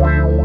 Wow.